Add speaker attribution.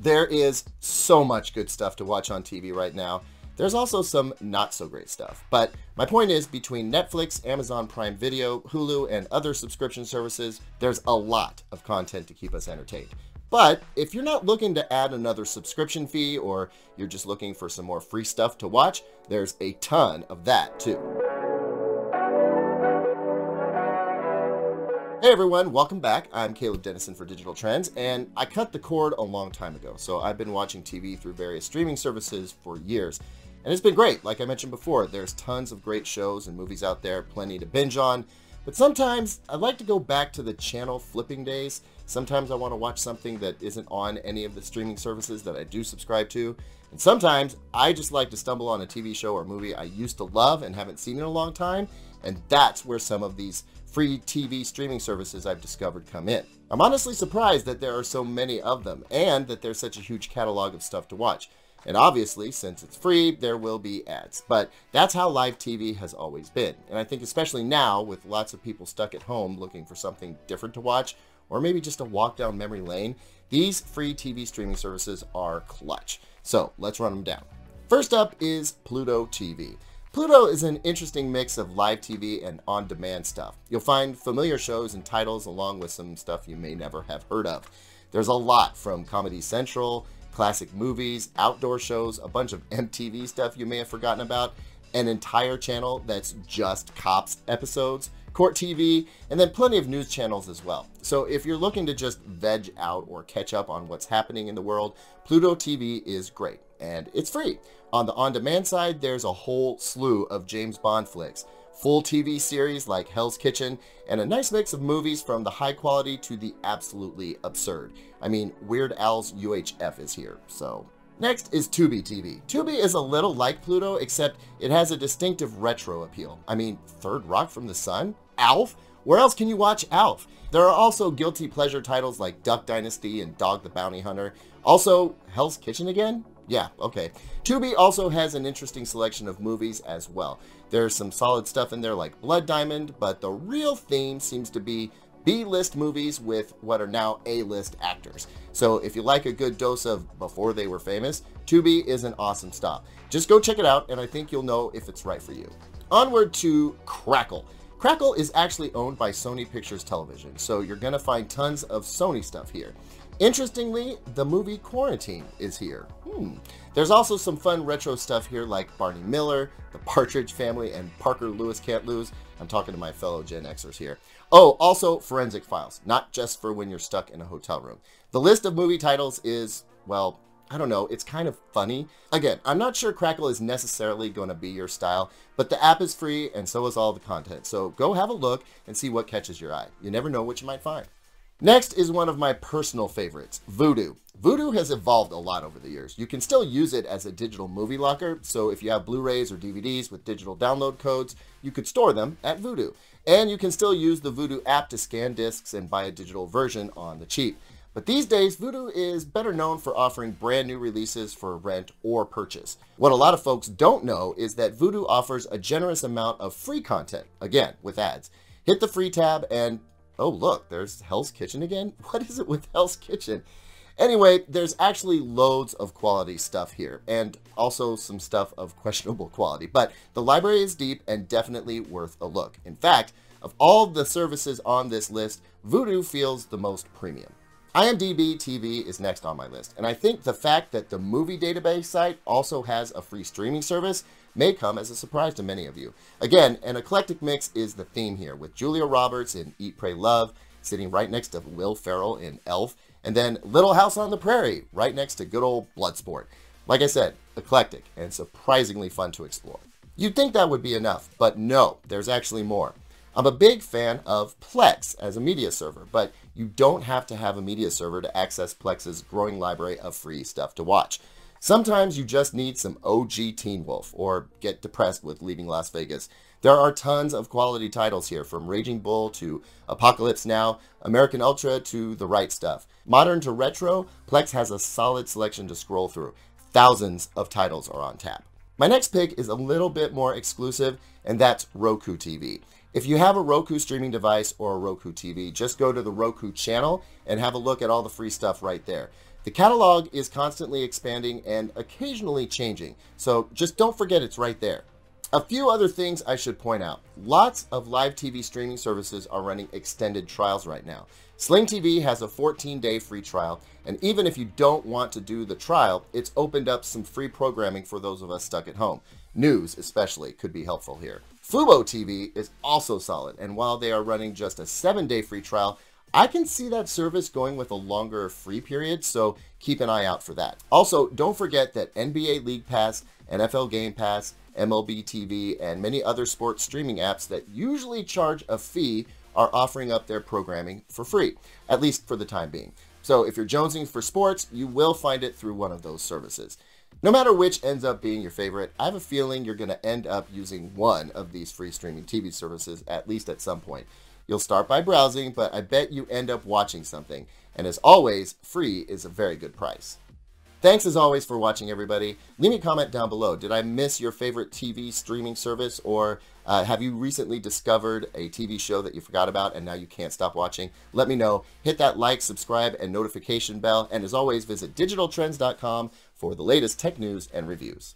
Speaker 1: There is so much good stuff to watch on TV right now. There's also some not so great stuff. But my point is, between Netflix, Amazon Prime Video, Hulu, and other subscription services, there's a lot of content to keep us entertained. But if you're not looking to add another subscription fee or you're just looking for some more free stuff to watch, there's a ton of that too. Hey everyone, welcome back. I'm Caleb Denison for Digital Trends, and I cut the cord a long time ago, so I've been watching TV through various streaming services for years. And it's been great, like I mentioned before, there's tons of great shows and movies out there, plenty to binge on, but sometimes I'd like to go back to the channel flipping days. Sometimes I want to watch something that isn't on any of the streaming services that I do subscribe to, and sometimes I just like to stumble on a TV show or movie I used to love and haven't seen in a long time, and that's where some of these free TV streaming services I've discovered come in. I'm honestly surprised that there are so many of them and that there's such a huge catalog of stuff to watch. And obviously, since it's free, there will be ads. But that's how live TV has always been. And I think especially now, with lots of people stuck at home looking for something different to watch, or maybe just a walk down memory lane, these free TV streaming services are clutch. So let's run them down. First up is Pluto TV. Pluto is an interesting mix of live TV and on-demand stuff. You'll find familiar shows and titles along with some stuff you may never have heard of. There's a lot from Comedy Central, classic movies, outdoor shows, a bunch of MTV stuff you may have forgotten about, an entire channel that's just cops episodes, court TV, and then plenty of news channels as well. So if you're looking to just veg out or catch up on what's happening in the world, Pluto TV is great and it's free. On the on-demand side, there's a whole slew of James Bond flicks, full TV series like Hell's Kitchen, and a nice mix of movies from the high quality to the absolutely absurd. I mean, Weird Al's UHF is here, so... Next is Tubi TV. Tubi is a little like Pluto, except it has a distinctive retro appeal. I mean, Third Rock from the Sun? Alf? Where else can you watch Alf? There are also guilty pleasure titles like Duck Dynasty and Dog the Bounty Hunter. Also, Hell's Kitchen again? Yeah, okay. Tubi also has an interesting selection of movies as well. There's some solid stuff in there like Blood Diamond, but the real theme seems to be B-list movies with what are now A-list actors. So if you like a good dose of before they were famous, Tubi is an awesome stop. Just go check it out and I think you'll know if it's right for you. Onward to Crackle. Crackle is actually owned by Sony Pictures Television, so you're to find tons of Sony stuff here. Interestingly, the movie Quarantine is here. Hmm. There's also some fun retro stuff here like Barney Miller, The Partridge Family, and Parker Lewis Can't Lose. I'm talking to my fellow Gen Xers here. Oh, also Forensic Files, not just for when you're stuck in a hotel room. The list of movie titles is, well, I don't know, it's kind of funny. Again, I'm not sure Crackle is necessarily going to be your style, but the app is free and so is all the content. So go have a look and see what catches your eye. You never know what you might find. Next is one of my personal favorites, Vudu. Vudu has evolved a lot over the years. You can still use it as a digital movie locker, so if you have Blu-rays or DVDs with digital download codes, you could store them at Vudu. And you can still use the Vudu app to scan discs and buy a digital version on the cheap. But these days, Vudu is better known for offering brand new releases for rent or purchase. What a lot of folks don't know is that Vudu offers a generous amount of free content, again, with ads. Hit the free tab and Oh, look, there's Hell's Kitchen again? What is it with Hell's Kitchen? Anyway, there's actually loads of quality stuff here, and also some stuff of questionable quality, but the library is deep and definitely worth a look. In fact, of all the services on this list, Vudu feels the most premium. IMDb TV is next on my list, and I think the fact that the movie database site also has a free streaming service may come as a surprise to many of you. Again, an eclectic mix is the theme here, with Julia Roberts in Eat, Pray, Love, sitting right next to Will Ferrell in Elf, and then Little House on the Prairie, right next to good old Bloodsport. Like I said, eclectic and surprisingly fun to explore. You'd think that would be enough, but no, there's actually more. I'm a big fan of Plex as a media server, but you don't have to have a media server to access Plex's growing library of free stuff to watch. Sometimes you just need some OG Teen Wolf or get depressed with leaving Las Vegas. There are tons of quality titles here from Raging Bull to Apocalypse Now, American Ultra to The Right Stuff. Modern to retro, Plex has a solid selection to scroll through. Thousands of titles are on tap. My next pick is a little bit more exclusive, and that's Roku TV. If you have a Roku streaming device or a Roku TV, just go to the Roku channel and have a look at all the free stuff right there. The catalog is constantly expanding and occasionally changing, so just don't forget it's right there. A few other things I should point out. Lots of live TV streaming services are running extended trials right now. Sling TV has a 14-day free trial, and even if you don't want to do the trial, it's opened up some free programming for those of us stuck at home. News, especially, could be helpful here. Fubo TV is also solid, and while they are running just a 7-day free trial, I can see that service going with a longer free period, so keep an eye out for that. Also, don't forget that NBA League Pass, NFL Game Pass, MLB TV, and many other sports streaming apps that usually charge a fee are offering up their programming for free, at least for the time being. So if you're jonesing for sports, you will find it through one of those services. No matter which ends up being your favorite, I have a feeling you're going to end up using one of these free streaming TV services, at least at some point. You'll start by browsing, but I bet you end up watching something. And as always, free is a very good price. Thanks as always for watching, everybody. Leave me a comment down below. Did I miss your favorite TV streaming service, or uh, have you recently discovered a TV show that you forgot about and now you can't stop watching? Let me know. Hit that like, subscribe, and notification bell. And as always, visit digitaltrends.com for the latest tech news and reviews.